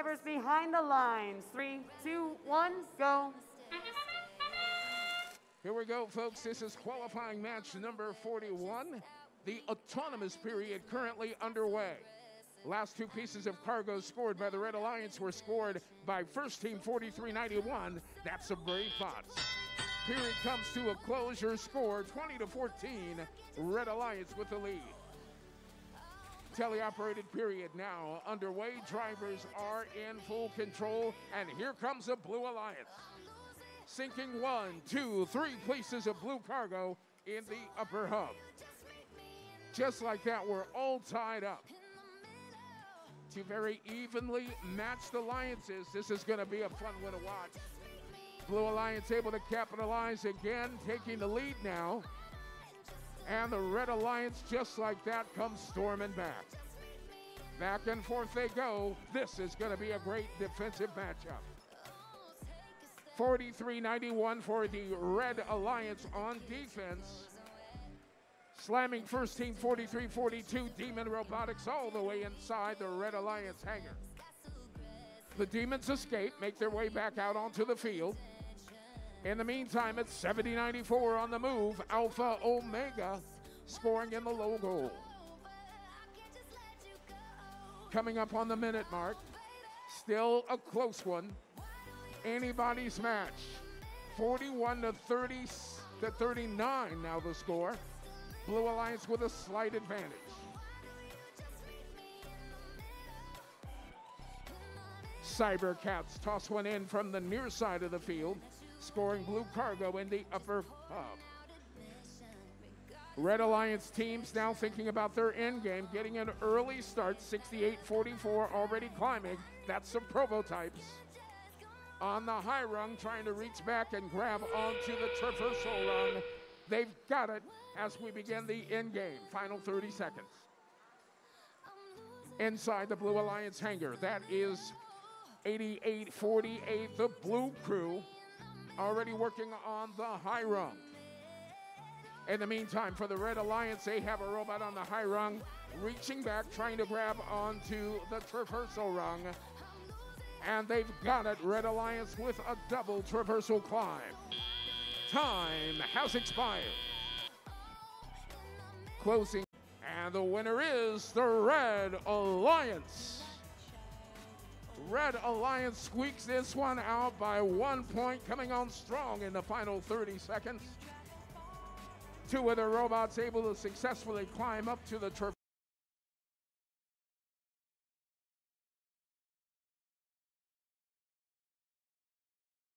drivers behind the lines. Three, two, one, go. Here we go, folks. This is qualifying match number 41. The autonomous period currently underway. Last two pieces of cargo scored by the Red Alliance were scored by first team 4391. That's a BraveBots. Period comes to a close. Your score 20 to 14. Red Alliance with the lead. Teleoperated period now underway. Drivers are in full control. And here comes a Blue Alliance. Sinking one, two, three places of blue cargo in the upper hub. Just like that, we're all tied up. To very evenly matched alliances. This is going to be a fun one to watch. Blue Alliance able to capitalize again, taking the lead now. And the Red Alliance, just like that, comes storming back. Back and forth they go. This is going to be a great defensive matchup. 43-91 for the Red Alliance on defense. Slamming first team 43-42, Demon Robotics all the way inside the Red Alliance hangar. The Demons escape, make their way back out onto the field. In the meantime, it's 70-94 on the move. Alpha Omega scoring in the low goal. Coming up on the minute mark. Still a close one. Anybody's match. 41 to 30 to 39 now the score. Blue Alliance with a slight advantage. Cybercats toss one in from the near side of the field, scoring blue cargo in the upper hub. Red Alliance teams now thinking about their end game, getting an early start, 68-44 already climbing. That's some prototypes. On the high rung, trying to reach back and grab onto the traversal rung. They've got it as we begin the end game. Final 30 seconds. Inside the Blue Alliance hangar, that is 88-48, the Blue Crew, already working on the high rung. In the meantime, for the Red Alliance, they have a robot on the high rung, reaching back, trying to grab onto the traversal rung. And they've got it, Red Alliance with a double traversal climb. Time has expired. Closing, and the winner is the Red Alliance. Red Alliance squeaks this one out by one point, coming on strong in the final 30 seconds. Two of the robots able to successfully climb up to the